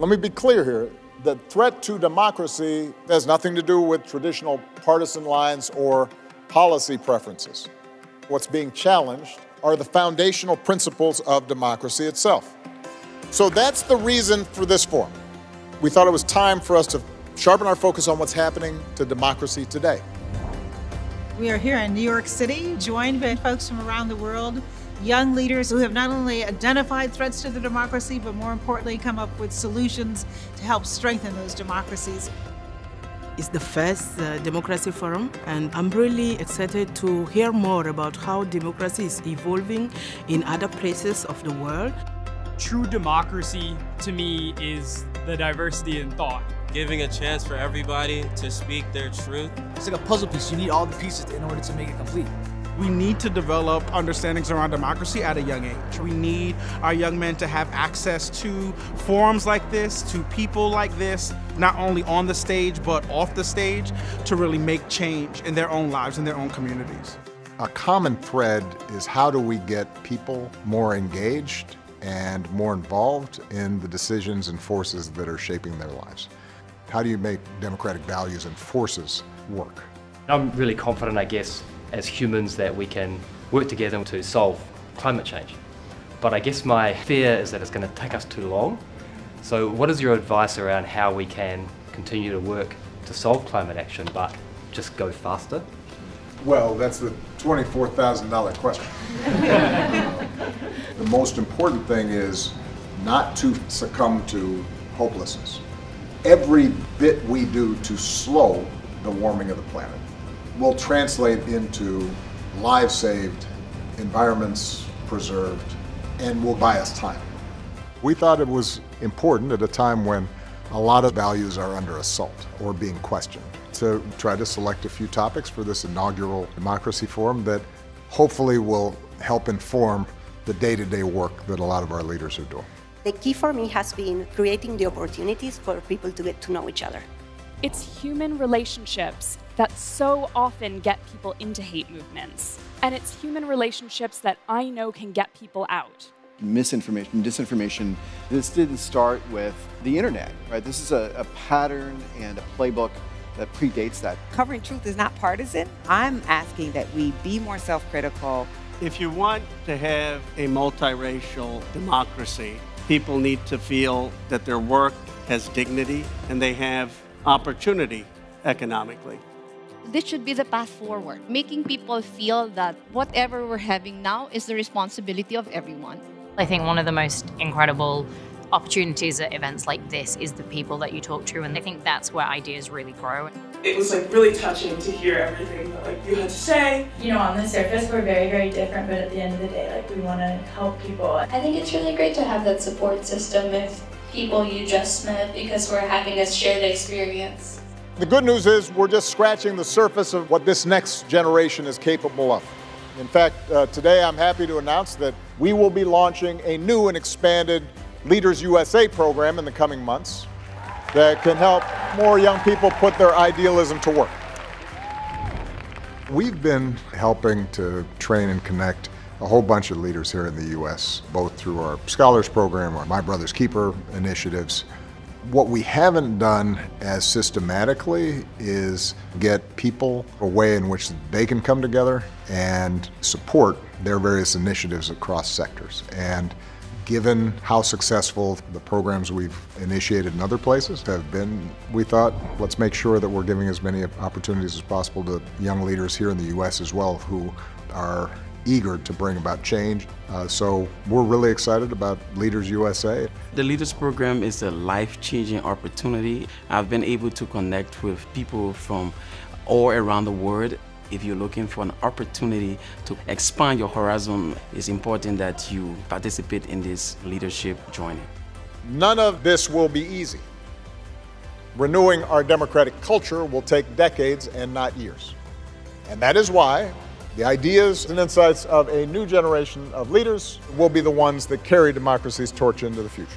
Let me be clear here. The threat to democracy has nothing to do with traditional partisan lines or policy preferences. What's being challenged are the foundational principles of democracy itself. So that's the reason for this forum. We thought it was time for us to sharpen our focus on what's happening to democracy today. We are here in New York City, joined by folks from around the world, young leaders who have not only identified threats to the democracy, but more importantly, come up with solutions to help strengthen those democracies. It's the first uh, democracy forum, and I'm really excited to hear more about how democracy is evolving in other places of the world. True democracy, to me, is the diversity in thought. Giving a chance for everybody to speak their truth. It's like a puzzle piece. You need all the pieces in order to make it complete. We need to develop understandings around democracy at a young age. We need our young men to have access to forums like this, to people like this, not only on the stage, but off the stage, to really make change in their own lives, in their own communities. A common thread is how do we get people more engaged and more involved in the decisions and forces that are shaping their lives? How do you make democratic values and forces work? I'm really confident, I guess, as humans that we can work together to solve climate change. But I guess my fear is that it's going to take us too long. So what is your advice around how we can continue to work to solve climate action but just go faster? Well, that's the $24,000 question. the most important thing is not to succumb to hopelessness. Every bit we do to slow the warming of the planet will translate into lives saved, environments preserved, and will buy us time. We thought it was important at a time when a lot of values are under assault or being questioned to try to select a few topics for this inaugural Democracy Forum that hopefully will help inform the day-to-day work that a lot of our leaders are doing. The key for me has been creating the opportunities for people to get to know each other. It's human relationships that so often get people into hate movements. And it's human relationships that I know can get people out. Misinformation, disinformation, this didn't start with the internet, right? This is a, a pattern and a playbook that predates that. Covering truth is not partisan. I'm asking that we be more self critical. If you want to have a multiracial democracy, people need to feel that their work has dignity and they have opportunity economically. This should be the path forward, making people feel that whatever we're having now is the responsibility of everyone. I think one of the most incredible opportunities at events like this is the people that you talk to, and I think that's where ideas really grow. It was like really touching to hear everything that like you had to say. You know, on the surface we're very, very different, but at the end of the day, like we want to help people. I think it's really great to have that support system if people you just met because we're having a shared experience. The good news is we're just scratching the surface of what this next generation is capable of. In fact, uh, today I'm happy to announce that we will be launching a new and expanded Leaders USA program in the coming months that can help more young people put their idealism to work. We've been helping to train and connect a whole bunch of leaders here in the U.S., both through our Scholars Program or My Brother's Keeper initiatives. What we haven't done as systematically is get people a way in which they can come together and support their various initiatives across sectors. And given how successful the programs we've initiated in other places have been, we thought let's make sure that we're giving as many opportunities as possible to young leaders here in the U.S. as well who are eager to bring about change. Uh, so we're really excited about Leaders USA. The Leaders Program is a life-changing opportunity. I've been able to connect with people from all around the world. If you're looking for an opportunity to expand your horizon, it's important that you participate in this leadership journey. None of this will be easy. Renewing our democratic culture will take decades and not years. And that is why the ideas and insights of a new generation of leaders will be the ones that carry democracy's torch into the future.